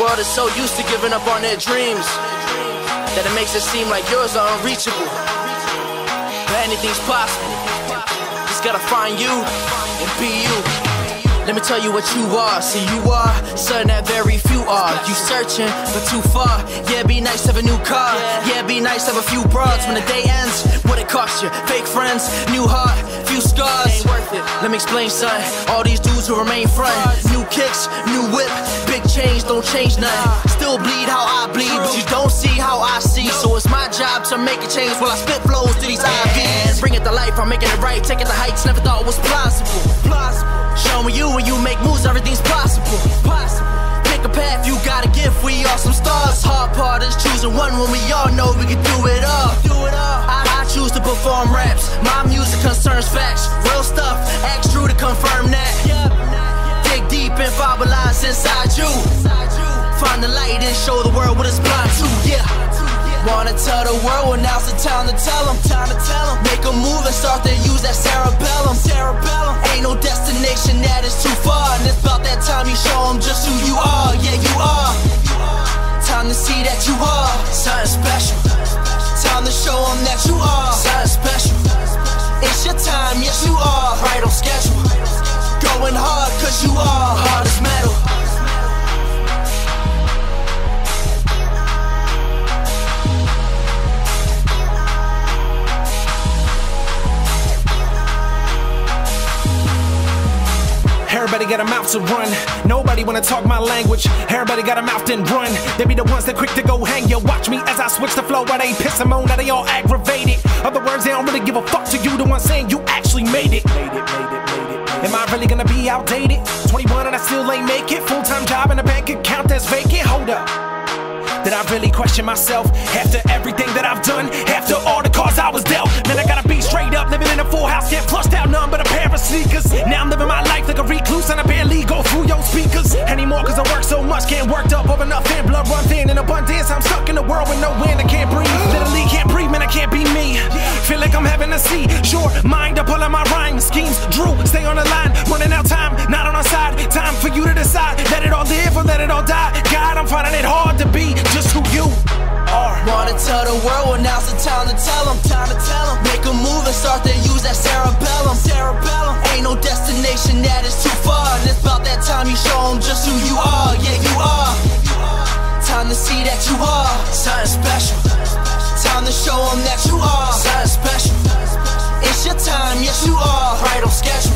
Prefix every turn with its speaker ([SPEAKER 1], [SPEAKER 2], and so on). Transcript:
[SPEAKER 1] world is so used to giving up on their dreams that it makes it seem like yours are unreachable. But anything's possible. Just gotta find you and be you. Let me tell you what you are. See, you are something that very few are. You searching, but too far. Yeah, be nice, have a new car. Yeah, be nice, have a few broads. When the day ends, what it cost you? Fake friends, new heart, few scars. Ain't worth it. Let me explain, son. All these dudes who remain front. New kicks, new whip, big change, don't change nothing. Still bleed how I bleed, but you don't see how I see. So it's my job to make a change while I spit flows to these IVs. Bring it to life, I'm making it right, taking the heights, never thought it was plausible. Plausible. Show me you when you make moves, everything's possible. Possible. Gift, some stars. Hard part is choosing one when we all know we can do it all. Do it all. I, I choose to perform raps. My music concerns facts, real stuff. Ask Drew to confirm that. Dig deep and lines inside you. Find the light and show the world what it's blind to. Yeah. Wanna tell the world, well now's the time to tell them. Time to tell them. Make a move and start to use that cerebellum. Cerebellum. Ain't no destination that is too far. And it's about that time you show them just who you are. Time to see that you are something special. Time to show them that you are something special. It's your time, yes you are. Right on schedule. Going hard cause you are
[SPEAKER 2] Everybody got a mouth to run. Nobody wanna talk my language. Everybody got a mouth and run. They be the ones that quick to go hang you. Watch me as I switch the flow. They piss them on, now they all aggravated. Other words, they don't really give a fuck to you. The one saying you actually made it. Made it, made it, made it. Am I really gonna be outdated? 21 and I still ain't make it. Full time job and a bank account that's vacant. Hold up. Did I really question myself after everything that I've done? After all the cards I was dealt? Man, I gotta be straight up, living in a full house, can't flushed out none but a pair of sneakers. Now I'm living my wind, I can't breathe. Literally can't breathe, man, I can't be me. Feel like I'm having a sea. Sure, mind up all of my rhyme schemes. Drew, stay on the line, running out time, not on our side. Time for you to decide. Let it all live or let it all die. God, I'm finding it hard to be just who you are.
[SPEAKER 1] Wanna tell the world, well now's the time to tell them. Time to tell them. Make a move and start to use that cerebellum. Cerebellum. Ain't no destination that is too far. And it's about that time you show them just who you are. Yeah, you are. Time to see that you are something special. Time to show them that you are something special. It's your time, yes you are. Right on schedule.